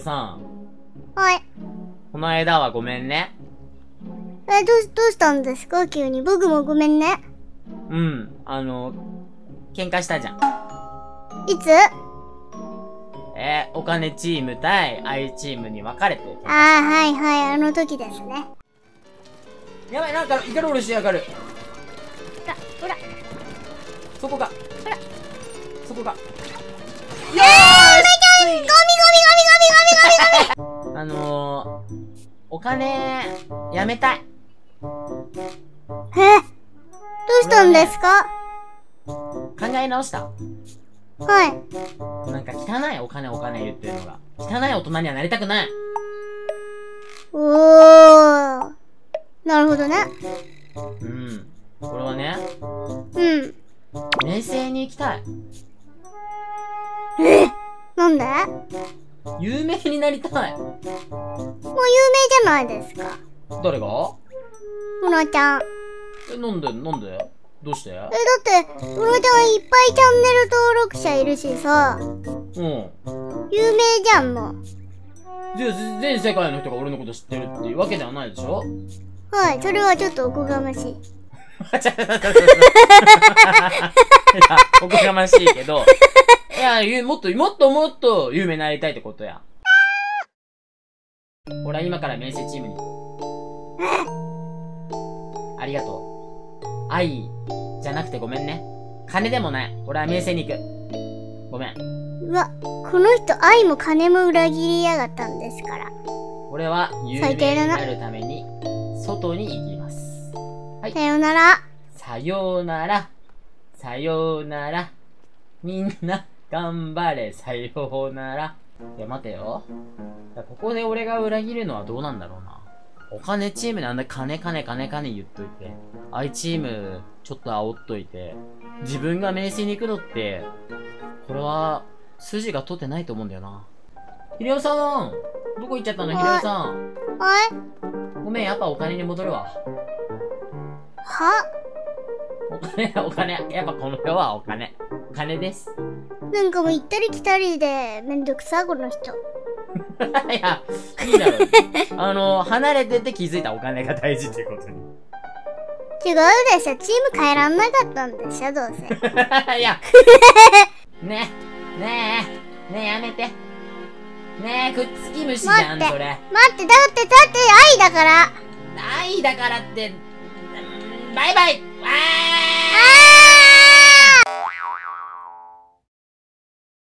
さん、はい。この間はごめんね。え、どう、どうしたんですか？急に。僕もごめんね。うん、あの、喧嘩したじゃん。いつ？えー、お金チーム対愛チームに分かれて。ああ、はいはい、あの時ですね。やばい、なんか、イカロールしてやがる。ほら、ほら。そこが。ほら。そこが。ゴミあのー、お金、やめたい。えどうしたんですか？考え直した。はい。なんか汚いお金お金言ってるのが。汚い大人にはなりたくない。おー。なるほどね。うん。これはね、うん。冷静に行きたい。えなんで？有名になりたい。もう有名じゃないですか。誰が？ものちゃん。え、なんで、なんで？どうして？え、だって、ものちゃんいっぱいチャンネル登録者いるしさ、うん。有名じゃんもう。じゃあ、全世界の人が俺のこと知ってるっていうわけではないでしょ？はい、それはちょっとおこがましい。おこがましいけど。いや、ゆもっと、もっともっと有名になりたいってことや。俺は今から面接チームに。ありがとう。愛じゃなくてごめんね。金でもない。俺は名声に行く。ごめん。うわ、この人愛も金も裏切りやがったんですから。俺は有名になるために、外に行きます。さよなら。さようなら。さようなら。みんな、頑張れ。さようなら。いや、待てよ。ここで俺が裏切るのはどうなんだろうな。お金チームなんだ金金金金言っといて。愛チーム、ちょっと煽っといて。自分が名声に行くのって、これは、筋が通ってないと思うんだよな。ひれおさんどこ行っちゃったの？ひれおさん。はいごめん、やっぱお金に戻るわ。は？お金、お金。やっぱこの世はお金。お金です。なんかもう行ったり来たりでめんどくさ、この人。いや、いいだろ。あの、離れてて気づいたお金が大事っていうことに。違うでしょ。チーム変えらんなかったんでしょ、どうせ。いや。ねえ、ねえ、ねえやめて。ねえ、くっつき虫じゃん、それ。待って、だって、だって愛だから。愛だからって、うんバイバイわ